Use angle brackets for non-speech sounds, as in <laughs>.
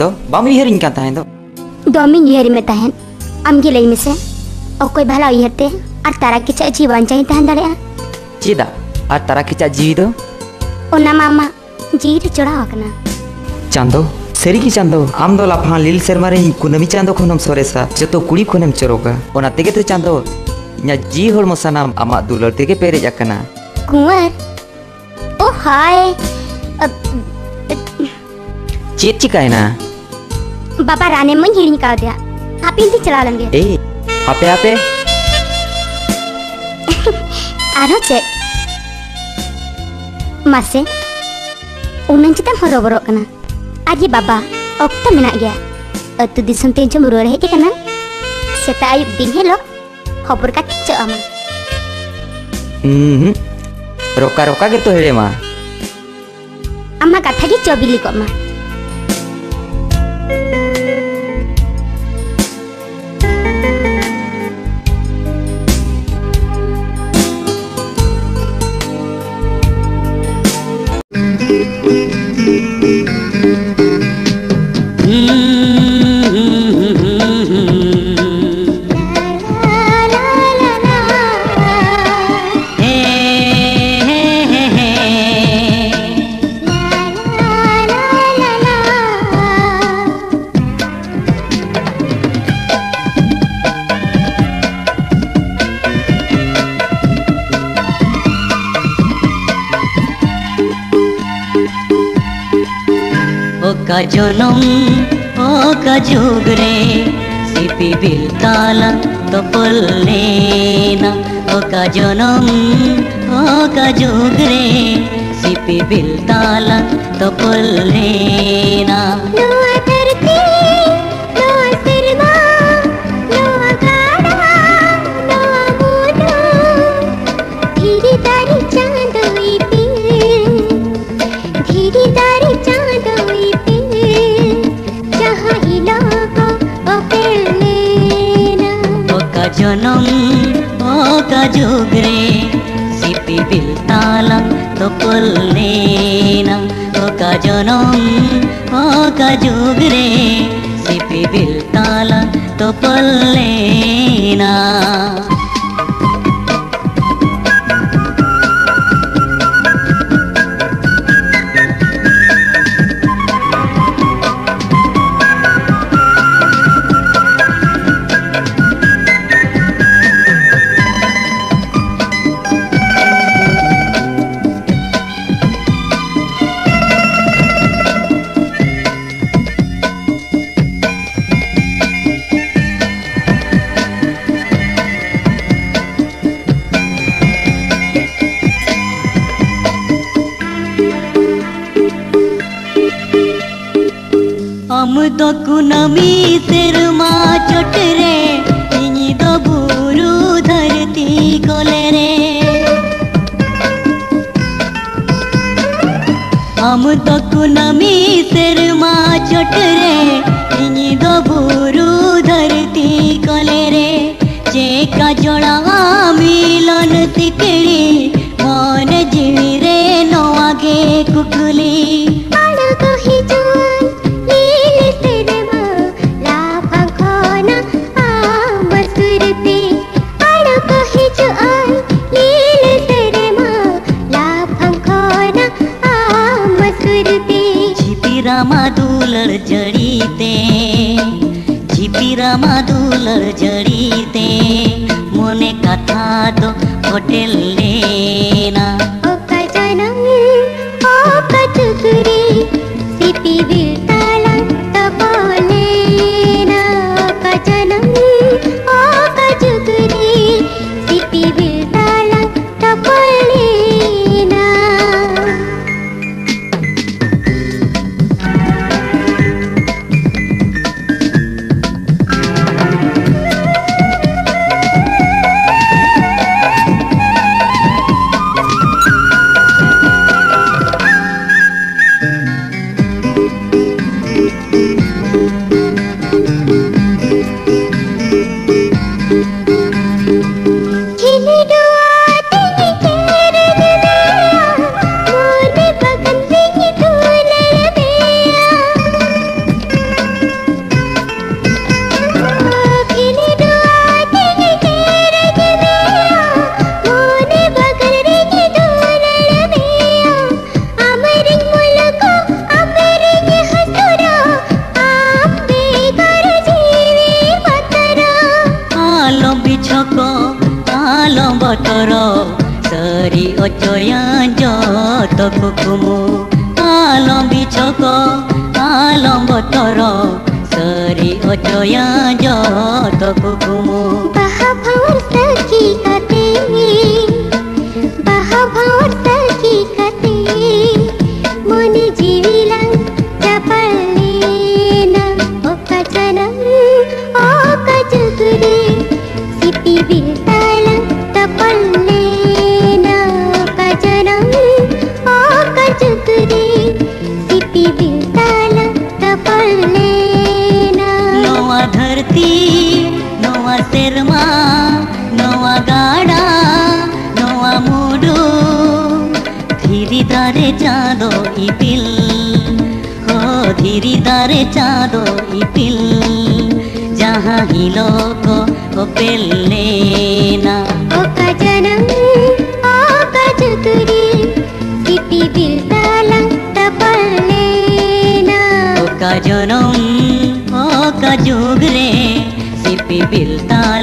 ᱫᱚ ᱵᱟᱢ ᱩᱭᱦᱟᱹᱨᱤᱧ ᱠᱟᱱ ᱛᱟᱦᱮᱸ ᱫᱚ ᱫᱚᱢᱤᱧ ᱩᱭᱦᱟᱹᱨ ᱢᱮ ᱛᱟᱦᱮᱸᱫ ᱟᱢᱜᱮ ᱞᱟᱹᱭ ᱢᱮᱥᱮ ᱚᱠᱚᱭ ᱵᱷᱟᱞᱟ ᱩᱭᱦᱟᱹᱨ ᱛᱮ ᱟᱨ ᱛᱟᱨᱟ ᱠᱤᱪᱟᱹ ᱡᱤᱣᱤ ᱵᱟᱧᱪᱟᱣ ᱛᱟᱦᱮᱸ ᱫᱟᱲᱮᱭᱟᱜᱼᱟ ᱪᱮᱫᱟᱜ ᱟᱨ ᱛᱟᱨᱟ ᱠᱤᱪᱟᱹ ᱡᱤᱣᱤ ᱫᱚ ᱚᱱᱟ ᱢᱟ ᱟᱢᱟᱜ ᱡᱤᱣᱤ ᱨᱮ ᱪᱚᱲᱟᱣ ᱟᱠᱟᱱᱟ ᱪᱟᱸᱫᱚ ᱥᱟᱹᱨᱤᱜᱮ ᱪᱟᱸᱫᱚ ᱟᱢ ᱫᱚ ᱞᱟᱯᱷᱟᱝ ᱞᱤᱞ ᱥᱮᱨᱢᱟ ᱨᱮ ᱠᱩᱱᱟᱹᱢᱤ ᱪᱟᱸᱫᱚ ᱠᱷᱚᱱᱮᱢ ᱥᱚᱨᱮᱥᱟ ᱡᱚᱛᱚ ᱠᱩᱲᱤ ᱠᱷᱚᱱᱮᱢ ᱪᱚᱨᱚᱠᱟ ᱚᱱᱟ ᱛᱮᱜᱮ ᱛᱚ ᱪᱟᱸᱫᱚ ᱤᱧᱟᱹᱜ ᱡᱤᱣᱤ ᱦᱚᱲᱢᱚ ᱥᱟᱱᱟᱢ ᱟᱢᱟᱜ ᱫᱩᱞᱟᱹᱲ ᱛᱮᱜᱮ ᱯᱮᱨᱮᱡ ᱟᱠᱟᱱᱟ ᱠᱩᱸᱣᱟᱨ ᱳ ᱦᱟᱭ ᱪᱮᱫ ᱪᱤᱠᱟᱭᱱᱟ Bapak Rane menghiling kau dia Tapi ini celah dia Eh, apa-apa? <laughs> Ano cek. Masih. Unang cita horor-horor kena. Aji bapak, okta minak ya? Atu disun cemburu buru rehe kena. Seta ayu bin helok Hobur kaki cek ama. Hmm, roka-roka gitu hele ma Ama kata gitu biliko ma. का জনম অকা যুগ রে CP বিল তালা তপললে না অকা জনম অকা যুগ রে CP বিল তালা তপললে না জনম ভোগা যোগরে সিপি বিলতালাং তপল নেনাং ভোগা জনম ভোগা যোগরে সিপি বিলতালাং তপল নেনা දොකු නමීතෙර මා චොටරේ ඉනි දොබුරු ධරති කොලරේ අමු දොකු නමීතෙර මා චොටරේ झिपिरामा दुलर जडीते झिपिरामा दुलर जडीते मने कथा तो होटेल लेना ଛକ ଆଲମ୍ବ ତୋର ସରି ଅଚୟା ଯତ କୁକୁମୁ ଆଲମ୍ବି ଛକ ଆଲମ୍ବ ତୋର ସରି ଅଚୟା ଯତ କୁକୁମୁ দারে চাঁদো ইপিল ও ধীরি দারে চাঁদো ইপিল যাহা হিলো কো ও পেলে না। ও কাজনম ও কাজতুরি সিপি বিল তালং তপলে না। ও কাজনম ও কাজুগরে সিপি বিল তালং